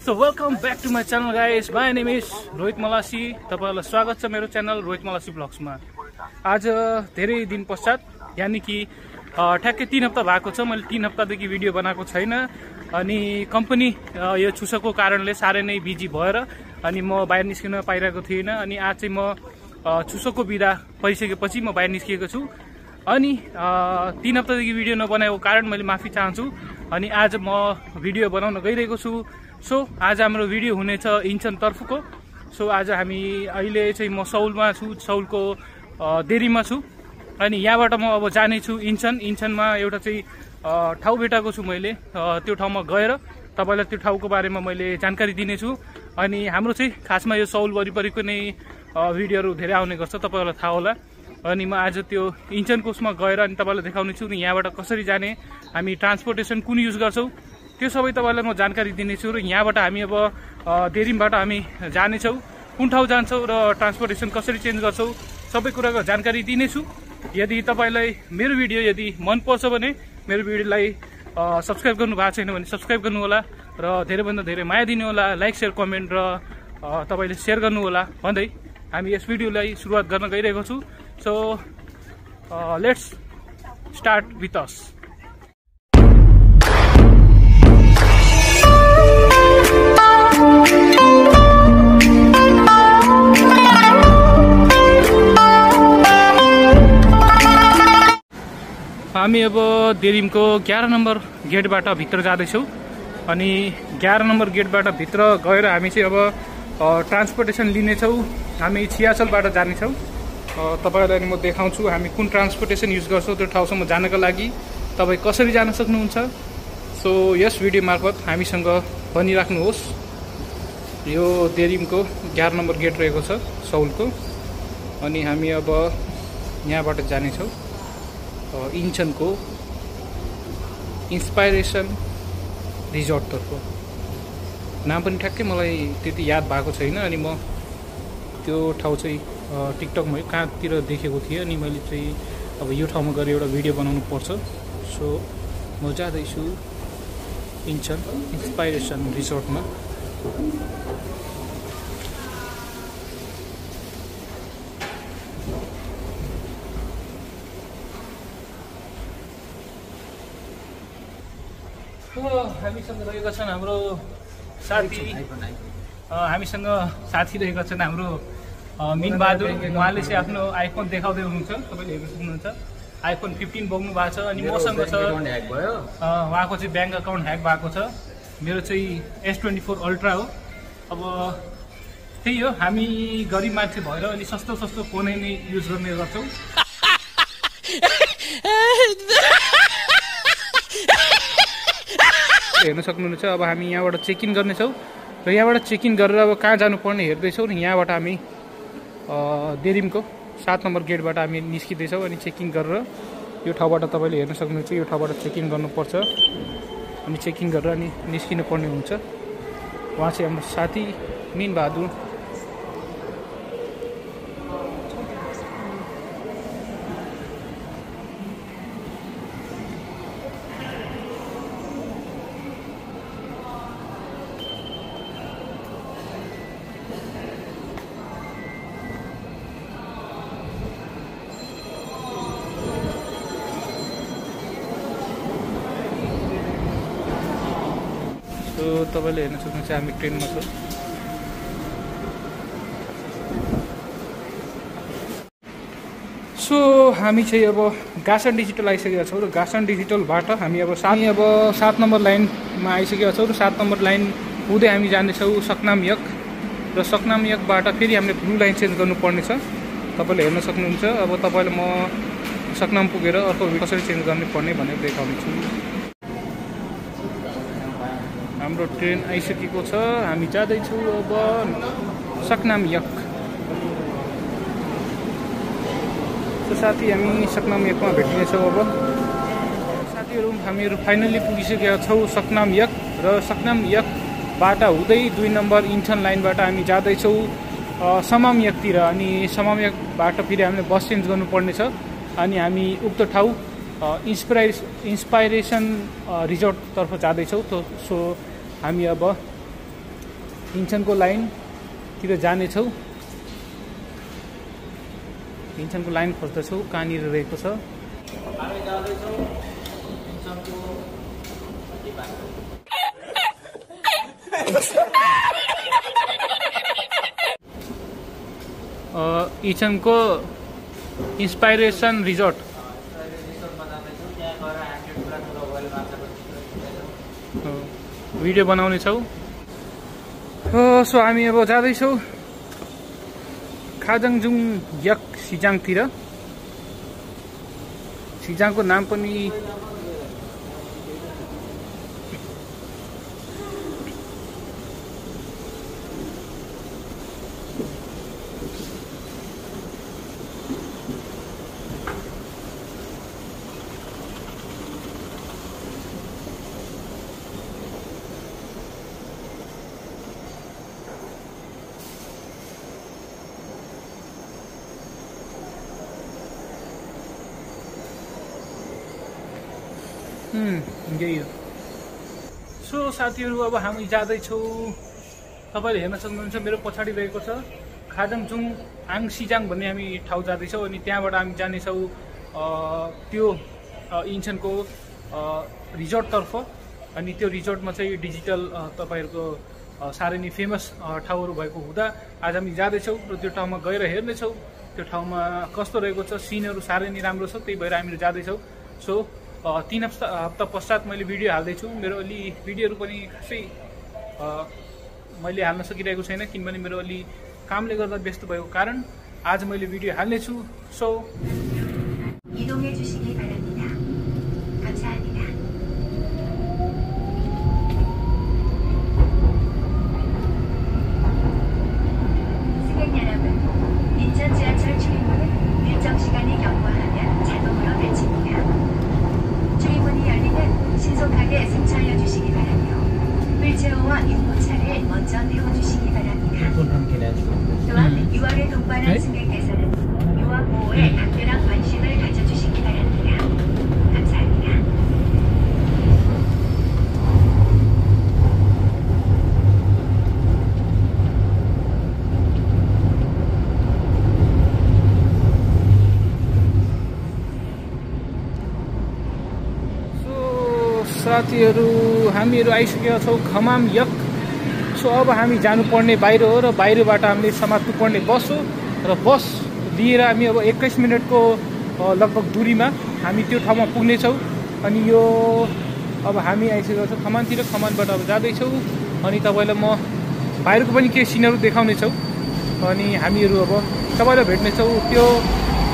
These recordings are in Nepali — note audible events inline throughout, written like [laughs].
So welcome back to my channel guys my name is Rohit Malasi तपाईँहरूलाई स्वागत छ मेरो च्यानल रोहित मलासी ब्लग्समा आज धेरै दिन पश्चात यानि कि ठ्याक्कै तिन हप्ता भएको छ। मैले तिन हप्तादेखि भिडियो बनाएको छैन। अनि कम्पनी यो छुसको कारणले साह्रै नै बिजी भएर अनि म बाहिर निस्किन पाइरहेको थिइनँ। अनि आज चाहिँ म अ, छुसोको बिदा परिसकेपछि म बाहिर निस्किएको छु। अनि तिन हप्तादेखि भिडियो नबनाएको कारण मैले माफी चाहन्छु। अनि आज म भिडियो बनाउन गइरहेको छु। सो आज हाम्रो भिडियो हुनेछ इन्चन तर्फको। सो आज हामी अहिले चाहिँ म सौलमा छु सौलको देरीमा छु। अनि यहाँबाट म अब जानेछु इन्चन। इन्चनमा एउटा चाहिँ ठाउँ भेटाएको छु मैले। त्यो ठाउँमा गएर तपाईँलाई त्यो ठाउँको बारेमा मैले जानकारी दिनेछु। अनि हाम्रो चाहिँ खासमा यो सौल वरिपरिको नै भिडियोहरू धेरै आउने गर्छ तपाईँहरूलाई थाहा होला। अनि म आज त्यो इन्चनको उसमा गएर अनि तपाईँलाई देखाउने छु नि यहाँबाट कसरी जाने। हामी ट्रान्सपोर्टेसन कुन युज गर्छौँ? त्यो सबै तपाईँलाई म जानकारी दिनेछु र यहाँबाट हामी अब देरिमबाट हामी जानेछौँ। कुन ठाउँ जान्छौँ र ट्रान्सपोर्टेसन कसरी चेन्ज गर्छौँ सबै कुराको जानकारी दिनेछु। यदि तपाईँलाई मेरो भिडियो यदि मनपर्छ भने मेरो भिडियोलाई सब्सक्राइब गर्नु भएको छैन भने सब्सक्राइब गर्नुहोला र धेरैभन्दा धेरै माया दिनुहोला लाइक सेयर कमेन्ट र तपाईँले सेयर गर्नुहोला भन्दै हामी यस भिडियोलाई सुरुवात गर्न गइरहेको छु। So let's start with us हामी अब देरिमको एघार नम्बर गेटबाट भित्र जाँदैछौँ। अनि एघार नम्बर गेटबाट भित्र गएर हामी चाहिँ अब ट्रान्सपोर्टेसन लिनेछौँ। हामी छियाचलबाट जानेछौँ। तपाईँहरूलाई म देखाउँछु हामी कुन ट्रान्सपोर्टेसन युज गर्छौँ त्यो ठाउँसम्म जानका लागि। तपाईँ कसरी जान सक्नुहुन्छ? सो यस भिडियो मार्फत हामीसँग भनिराख्नुहोस्। यो देरिमको एघार नम्बर गेट रहेको छ सौलको। अनि हामी अब यहाँबाट जानेछौँ। इन्चनको इन्सपाइरेसन रिजोर्टतर्फ नाम पनि ठ्याक्कै मलाई त्यति याद भएको छैन अनि म त्यो ठाउँ चाहिँ टिकटकमा कहाँतिर देखेको थिएँ अनि मैले चाहिँ अब यो ठाउँमा गएर एउटा भिडियो बनाउनु पर्छ। सो म जाँदैछु इन्चन इन्सपाइरेसन रिसोर्टमा हो, हामीसँग रहेका छन् हाम्रो साथी अ, हामीसँग साथी रहेका छन् हाम्रो मिनबहादुर। उहाँले चाहिँ आफ्नो आइफोन देखाउँदै हुनुहुन्छ। तपाईँले हेर्नु सक्नुहुन्छ। आइफोन फिफ्टिन बोक्नु भएको छ अनि मसँग छ। अ, उहाँको चाहिँ ब्याङ्क अकाउन्ट ह्याक भएको छ। मेरो चाहिँ एस ट्वेन्टी फोर अल्ट्रा हो। अब त्यही हो हामी गरिब मान्छे भएर अलि सस्तो सस्तो फोनै नै युज गर्ने गर्छौँ। [laughs] हेर्न सक्नुहुन्छ। अब हामी यहाँबाट चेक इन गर्नेछौँ र यहाँबाट चेक इन गरेर अब कहाँ जानुपर्ने हेर्दैछौँ र यहाँबाट हामी देरिमको सात नम्बर गेटबाट हामी निस्किँदैछौँ अनि चेक इन गरेर यो ठाउँबाट तपाईँले हेर्न सक्नुहुन्छ यो ठाउँबाट चेक इन गर्नुपर्छ। अनि चेक इन गरेर अनि निस्किनु पर्ने हुन्छ। उहाँ चाहिँ हाम्रो साथी मिन सक्नुहुन्छ हामी ट्रेनमा छौँ सो हामी चाहिँ अब गासन डिजिटल आइसकेका छौँ र गासन डिजिटलबाट हामी अब हामी अब सात नम्बर लाइनमा आइसकेका छौँ र सात नम्बर लाइन हुँदै हामी जानेछौँ सकनाम यक र सकनाम यकबाट फेरि हामीले ब्लू लाइन चेन्ज गर्नुपर्ने छ तपाईँले हेर्न सक्नुहुन्छ अब तपाईँलाई म सकनाम पुगेर अर्को कसरी चेन्ज गर्नु पर्ने भनेर देखाउने छु हाम्रो ट्रेन आइसकेको छ। हामी जाँदैछौँ अब सकनाम यक। साथी हामी सकनाम यकमा भेटिनेछौँ अब। साथीहरू हामीहरू फाइनल्ली पुगिसकेका छौँ सकनाम यक र सकनाम यकबाट हुँदै दुई नम्बर इन्चन लाइनबाट हामी जाँदैछौँ समाम यकतिर। अनि समाम यकबाट फेरि हामीले बस चेन्ज गर्नुपर्ने छ अनि हामी उक्त ठाउँ इन्सपाइरेस इन्सपाइरेसन रिजोर्टतर्फ जाँदैछौँ। सो हामी अब इन्सनको लाइनतिर जानेछौँ। इन्सनको लाइन खोज्दछौँ कहाँनिर रहेको छ। इन्सनको इन्सपाइरेसन रिजोर्ट रिसोर्टमा जाँदैछौँ त्यहाँ गएर ह्यान्डेड कुरा मोबाइल माछाको चित्र खिच्दैछौँ अ, भिडियो बनाउनेछौँ अ, सो हामी अब जाँदैछौँ खाजङजुङ यक सिजाङतिर। सिजाङको नाम पनि यही हो। सो साथीहरू अब हामी जाँदैछौँ। तपाईँले हेर्न सक्नुहुन्छ मेरो पछाडि रहेको छ खाजङजुङ आङ सिजाङ भन्ने हामी ठाउँ जाँदैछौँ अनि त्यहाँबाट हामी जानेछौँ त्यो इन्सनको रिजोर्टतर्फ अनि त्यो रिजोर्टमा चाहिँ डिजिटल तपाईँहरूको साह्रै नै फेमस ठाउँहरू भएको हुँदा आज हामी जाँदैछौँ र त्यो ठाउँमा गएर हेर्नेछौँ। त्यो ठाउँमा कस्तो रहेको छ सिनहरू साह्रै नै राम्रो छ त्यही भएर हामीहरू जाँदैछौँ। सो तिन हप्ता हप्ता पश्चात मैले भिडियो हाल्दैछु मेरो अलि भिडियोहरू पनि खासै मैले हाल्न सकिरहेको छैन किनभने मेरो अलि कामले गर्दा व्यस्त भएको कारण आज मैले भिडियो हाल्नेछु। सो साथीहरू हामीहरू आइसकेका छौँ खमाम यक। सो अब हामी जानुपर्ने बाहिर हो र बाहिरबाट हामीले समात्नु पर्ने बस हो र बस लिएर हामी अब एक्काइस मिनटको लगभग दुरीमा हामी त्यो ठाउँमा पुग्नेछौँ। अनि यो अब हामी आइसकेका छौँ खमानतिर खमानबाट अब जाँदैछौँ। अनि तपाईँलाई म बाहिरको पनि केही सिनहरू देखाउनेछौँ। अनि हामीहरू अब तपाईँलाई भेट्नेछौँ त्यो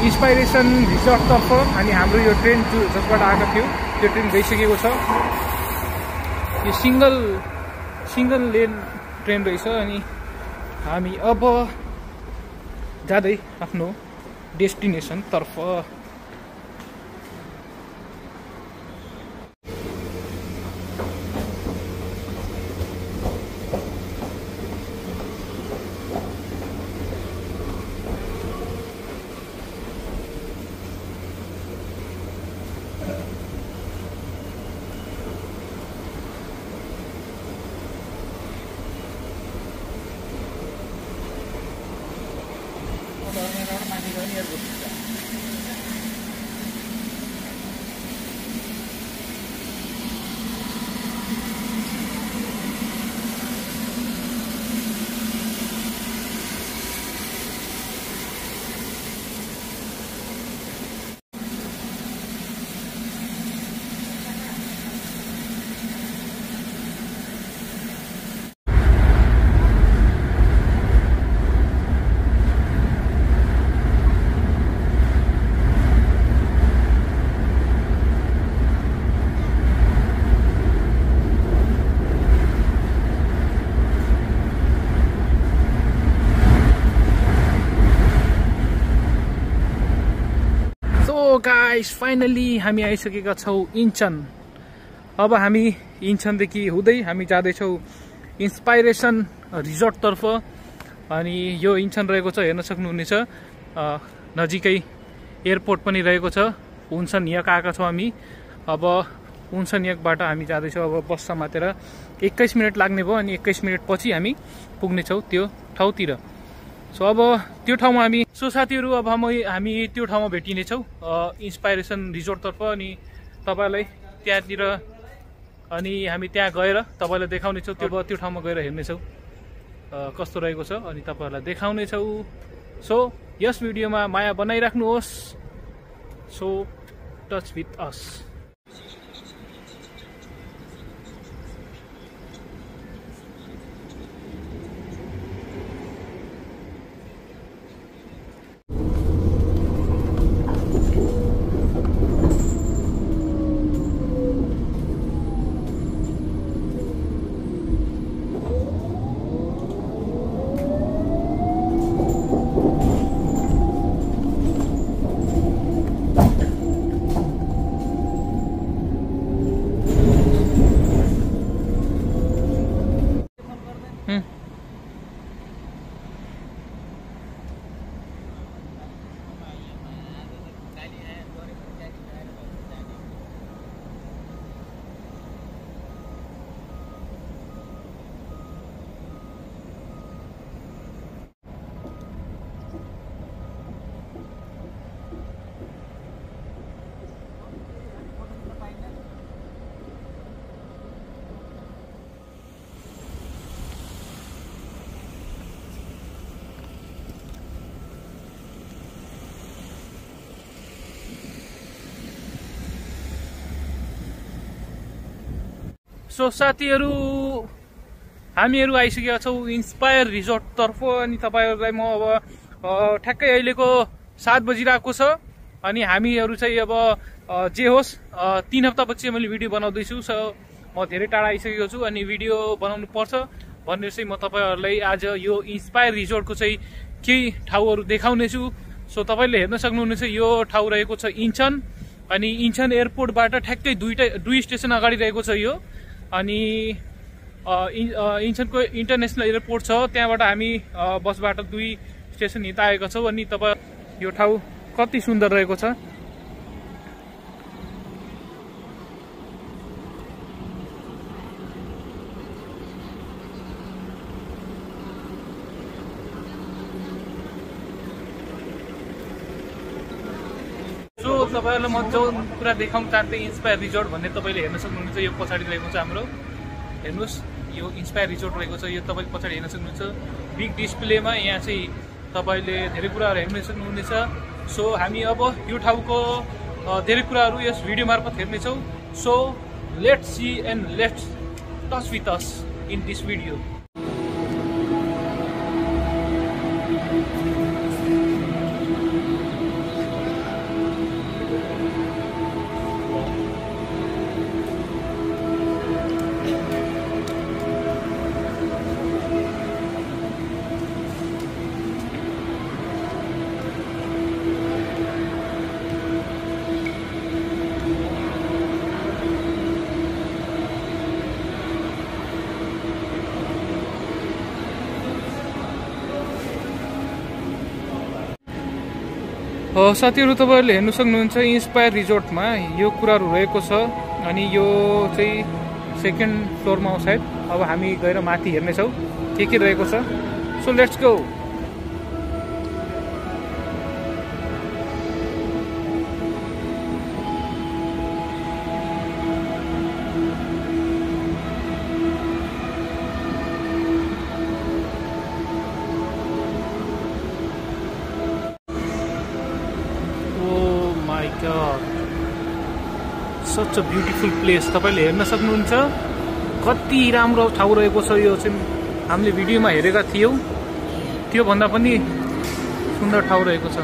इन्सपाइरेसन रिजर्टतर्फ अनि हाम्रो यो ट्रेन जो जसबाट आएको थियो त्यो ट्रेन गइसकेको छ। यो सिङ्गल सिङ्गल लेन ट्रेन रहेछ अनि हामी अब जाँदै आफ्नो डेस्टिनेसनतर्फ सो गाइस फाइनली हामी आइसकेका छौँ इन्चन। अब हामी इन्चनदेखि हुँदै हामी जाँदैछौँ इन्सपाइरेसन रिजोर्टतर्फ। अनि यो इन्चन रहेको छ हेर्न सक्नुहुनेछ। नजिकै एयरपोर्ट पनि रहेको छ। हुन्सन यक आएका छौँ हामी। अब हुन्सन यकबाट हामी जाँदैछौँ अब बस समातेर। एक्काइस मिनट लाग्ने भयो अनि एक्काइस मिनट पछि हामी पुग्नेछौँ त्यो ठाउँतिर। सो अब त्यो ठाउँमा हामी सो साथीहरू अब म हामी त्यो ठाउँमा भेटिनेछौँ इन्सपाइरेसन रिजोर्टतर्फ अनि तपाईँलाई त्यहाँतिर अनि हामी त्यहाँ गएर तपाईँलाई देखाउनेछौँ त्यो त्यो ठाउँमा गएर हेर्नेछौँ कस्तो रहेको छ अनि तपाईँहरूलाई देखाउनेछौँ सो यस भिडियोमा माया बनाइराख्नुहोस्। So touch with us so साथीहरू हामीहरू आइसकेका छौँ इन्सपायर रिजोर्टतर्फ अनि तपाईँहरूलाई म अब ठ्याक्कै अहिलेको सात बजिरहेको छ। अनि हामीहरू चाहिँ अब जे होस् तिन हप्तापछि मैले भिडियो बनाउँदैछु। सो म धेरै टाढा आइसकेको छु अनि भिडियो बनाउनु पर्छ। भनेर चाहिँ म तपाईँहरूलाई आज यो इन्सपायर रिजोर्टको चाहिँ केही ठाउँहरू देखाउनेछु। सो तपाईँले हेर्न सक्नुहुनेछ यो ठाउँ रहेको छ इन्चन। अनि इन्चन एयरपोर्टबाट ठ्याक्कै दुईटै दुई स्टेसन अगाडि रहेको छ यो। अनि अ, इन- अ, इन्चनको इन्टरनेसनल एयरपोर्ट छ त्यहाँबाट हामी बसबाट दुई स्टेसन हिँड्दा आएका छौँ अनि तपाईँ यो ठाउँ कति सुन्दर रहेको छ सो तपाईँहरूलाई म जो कुरा देखाउन चाहन्थेँ इन्सपायर रिजोर्ट भन्ने तपाईँले हेर्न सक्नुहुन्छ यो पछाडि रहेको छ हाम्रो। हेर्नुहोस् यो इन्सपायर रिजोर्ट रहेको छ यो तपाईँले पछाडि हेर्न सक्नुहुन्छ। बिग डिस्प्लेमा यहाँ चाहिँ तपाईँले धेरै कुराहरू हेर्न सक्नुहुनेछ। सो हामी अब यो ठाउँको धेरै कुराहरू यस भिडियो मार्फत हेर्नेछौँ। So let's see and let's touch with us in this video साथीहरू तपाईँहरूले हेर्नु सक्नुहुन्छ इन्सपायर रिजोर्टमा यो कुराहरू रहेको छ अनि यो चाहिँ सेकेन्ड फ्लोरमा हो सायद। अब हामी गएर माथि हेर्नेछौँ के के रहेको छ? So let's go such a beautiful place तपाईँले हेर्न सक्नुहुन्छ। कति राम्रो ठाउँ रहेको छ यो चाहिँ हामीले भिडियोमा हेरेका थियौँ। त्योभन्दा पनि सुन्दर ठाउँ रहेको छ।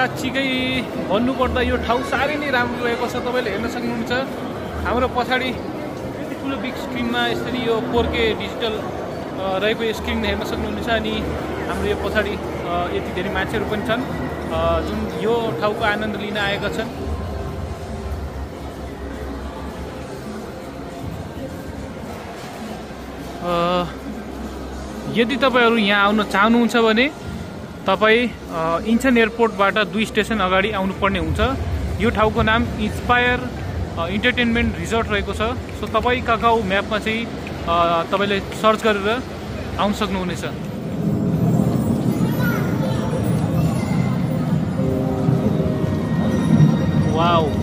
साँच्चीकै भन्नुपर्दा यो ठाउँ साह्रै नै राम्रो रहेको छ। तपाईँले हेर्न सक्नुहुन्छ हाम्रो पछाडि ठुलो बिग स्क्रिनमा यसरी यो फोर के डिजिटल रहेको यो स्क्रिन हेर्न सक्नुहुनेछ अनि हाम्रो यो पछाडि यति धेरै मान्छेहरू पनि छन्। जुन यो ठाउँको आनन्द लिन आएका छन्। यदि तपाईँहरू यहाँ आउन चाहनुहुन्छ भने तपाईँ अ, इन्चन एयरपोर्टबाट दुई स्टेसन अगाडि आउनुपर्ने हुन्छ। यो ठाउँको नाम इन्सपायर इन्टरटेनमेन्ट रिजोर्ट रहेको छ। सो तपाईँ काकाउ म्यापमा चाहिँ तपाईँले सर्च गरेर आउन सक्नुहुनेछ। वाउ।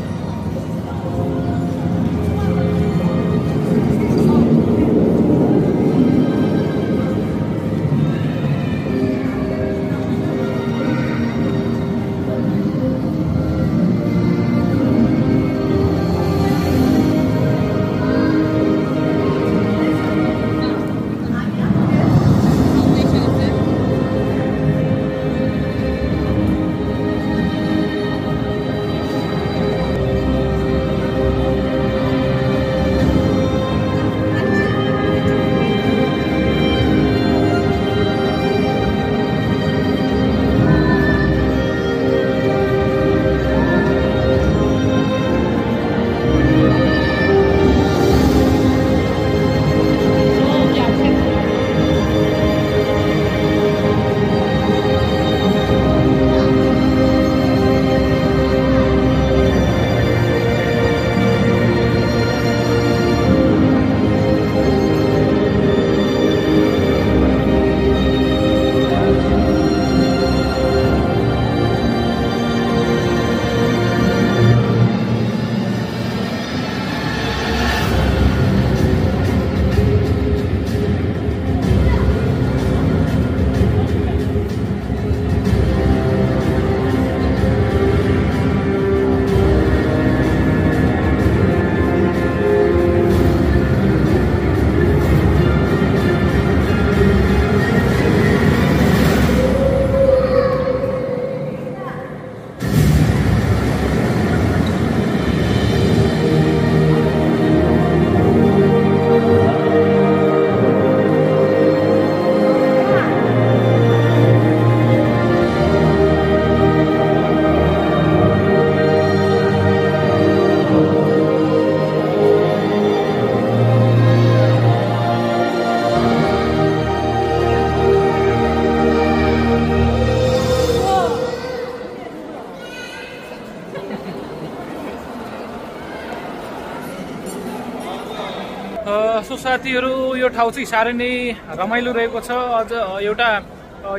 सो साथीहरू यो ठाउँ चाहिँ साह्रै नै रमाइलो रहेको छ। अझ एउटा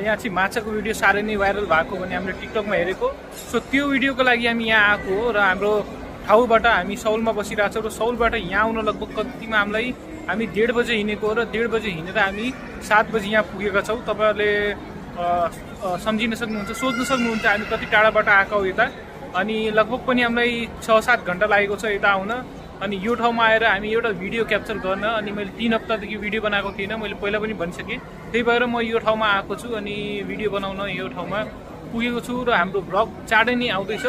यहाँ चाहिँ माछाको भिडियो साह्रै नै भाइरल भएको भने हामीले टिकटकमा हेरेको। सो त्यो भिडियोको लागि हामी यहाँ आएको हो र हाम्रो ठाउँबाट हामी सौलमा बसिरहेको छौँ र सौलबाट यहाँ आउन लगभग कतिमा हामीलाई हामी डेढ बजे हिँडेको र डेढ बजे हिँडेर हामी सात बजी यहाँ पुगेका छौँ। तपाईँहरूले सम्झिन सक्नुहुन्छ सोध्न सक्नुहुन्छ हामी कति टाढाबाट आएका हौ यता। अनि लगभग पनि हामीलाई छ सात घन्टा लागेको छ यता आउन। अनि यो ठाउँमा आएर हामी एउटा भिडियो क्याप्चर गर्न अनि मैले तिन हप्तादेखि भिडियो बनाएको थिइनँ मैले पहिला पनि भनिसकेँ। त्यही भएर म यो ठाउँमा आएको छु अनि भिडियो बनाउन यो ठाउँमा पुगेको छु र हाम्रो ब्लग चाँडै नै आउँदैछ।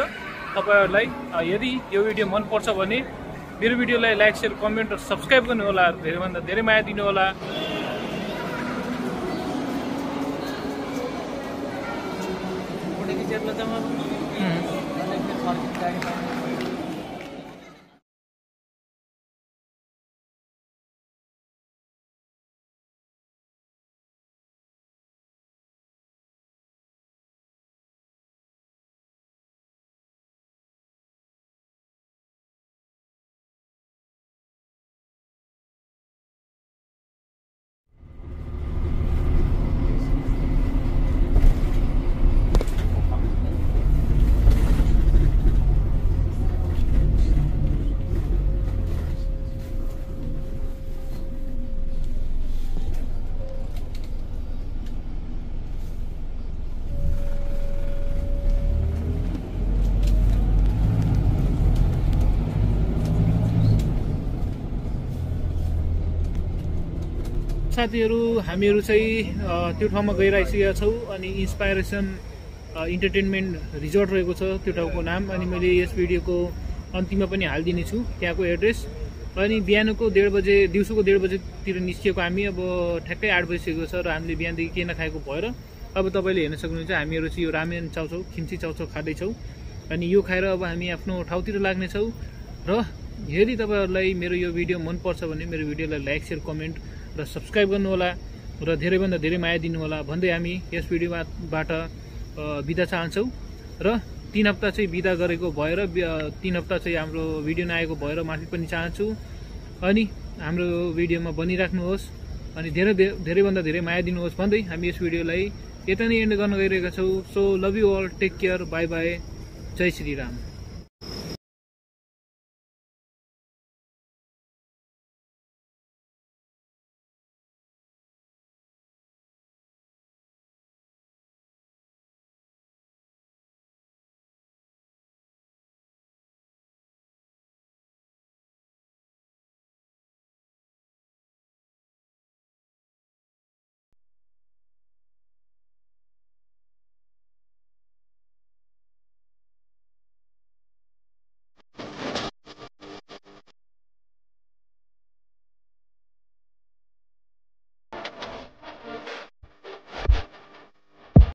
तपाईँहरूलाई यदि यो भिडियो मनपर्छ भने मेरो भिडियोलाई लाइक सेयर कमेन्ट र सब्सक्राइब गर्नु होला धेरैभन्दा धेरै माया दिनु साथीहरू हामीहरू चाहिँ त्यो ठाउँमा गइरहेका छौँ अनि इन्सपाइरेसन इन्टरटेनमेन्ट रिजोर्ट रहेको छ त्यो ठाउँको नाम अनि मैले यस भिडियोको अन्तिममा पनि हालिदिने छु त्यहाँको एड्रेस अनि बिहानको डेढ बजे दिउँसोको डेढ बजेतिर निस्किएको हामी अब ठ्याक्कै आठ बजिसकेको छ र हामीले बिहानदेखि केही नखाएको भएर अब तपाईँले हेर्न सक्नुहुन्छ हामीहरू चाहिँ यो रामेन चाउचाउ खिम्ची चाउचाउ खाँदैछौँ। अनि यो खाएर अब हामी आफ्नो ठाउँतिर लाग्नेछौँ। र यदि तपाईँहरूलाई मेरो यो भिडियो मनपर्छ भने मेरो भिडियोलाई लाइक सेयर कमेन्ट र सब्सक्राइब गर्नुहोला र धेरैभन्दा धेरै माया दिनुहोला भन्दै हामी यस भिडियोबाट बिदा चाहन्छौँ र तिन हप्ता चाहिँ बिदा गरेको भएर तिन हप्ता चाहिँ हाम्रो भिडियो नआएको भएर माफी पनि चाहन्छु। अनि हाम्रो भिडियोमा बनिराख्नुहोस् अनि धेरै धेरैभन्दा धेरै माया दिनुहोस् भन्दै हामी यस भिडियोलाई यता नै एन्ड गर्न गइरहेका छौँ। So love you all take care bye bye Jay Shri Ram